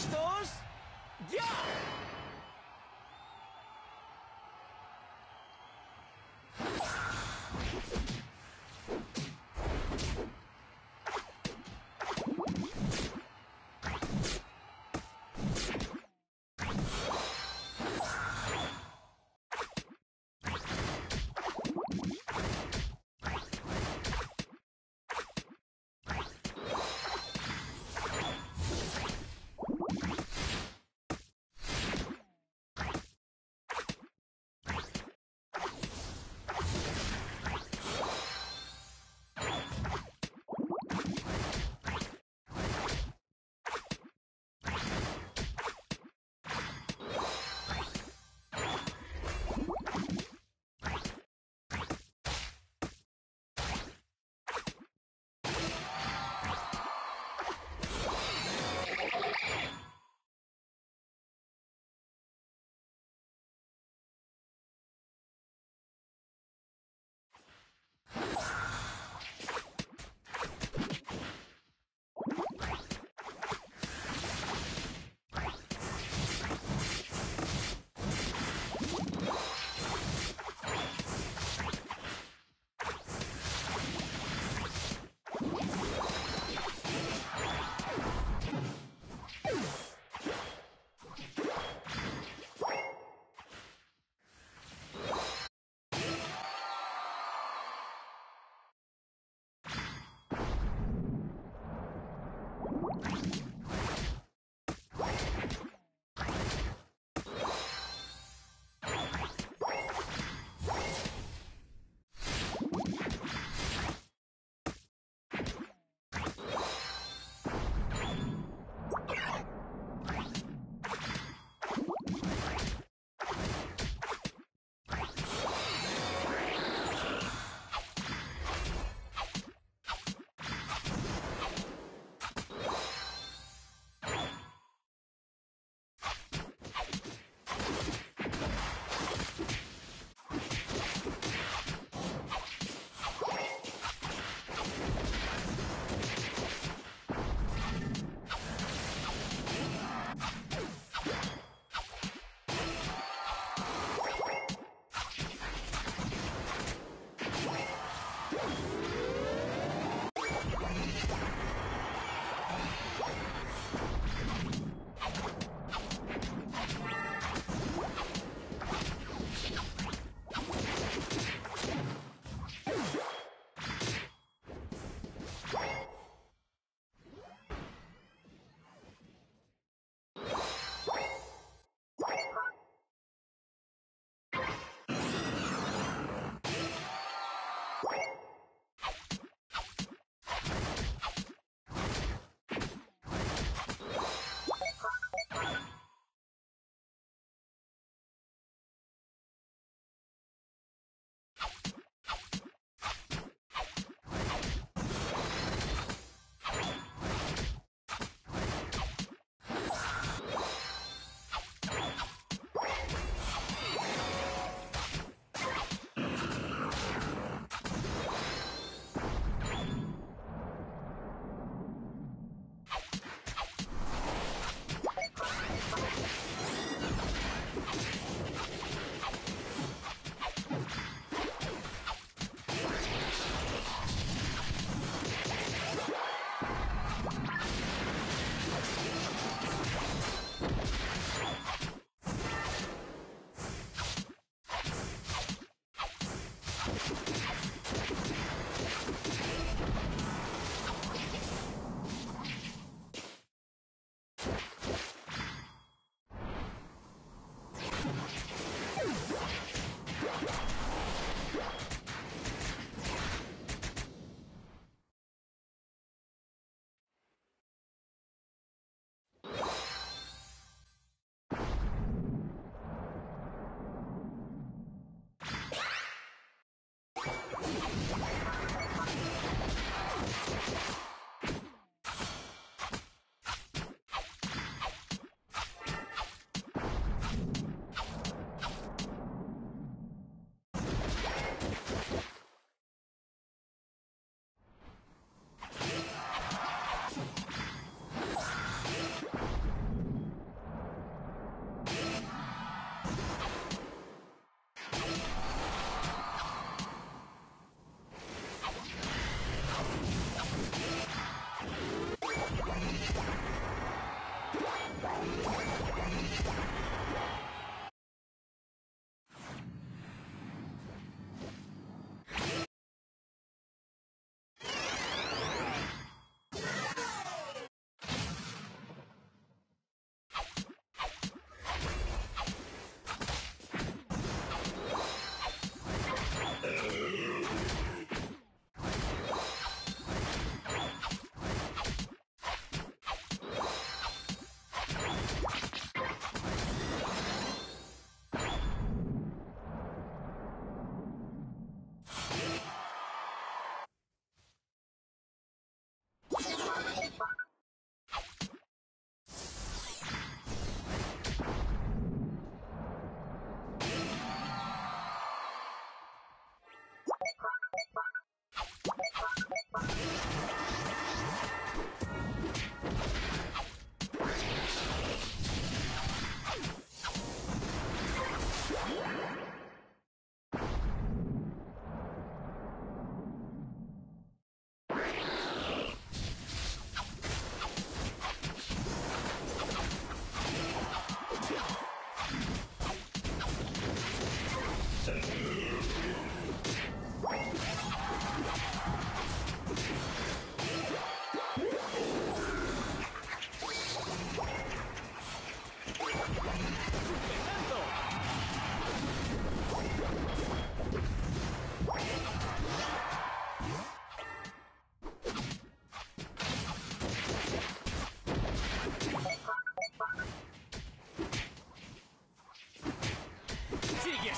¿Listos? ¡Ya!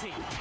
Messi.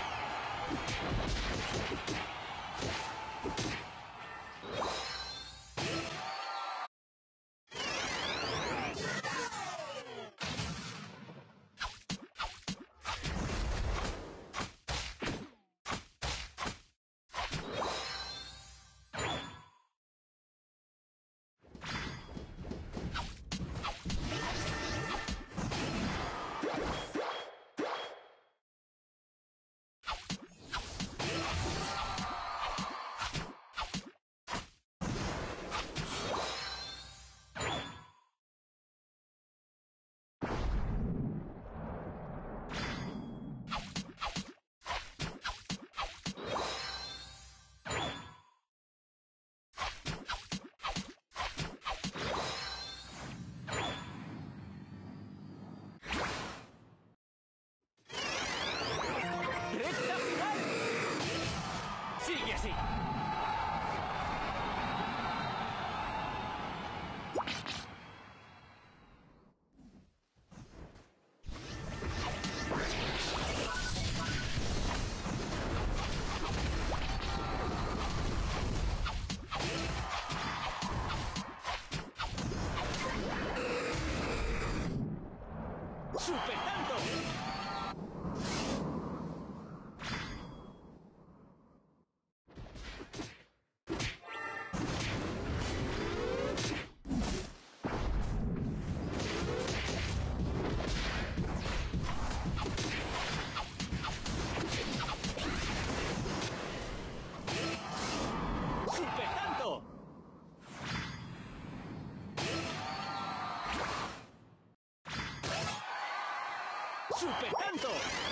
¡Sigue ¡Super tanto!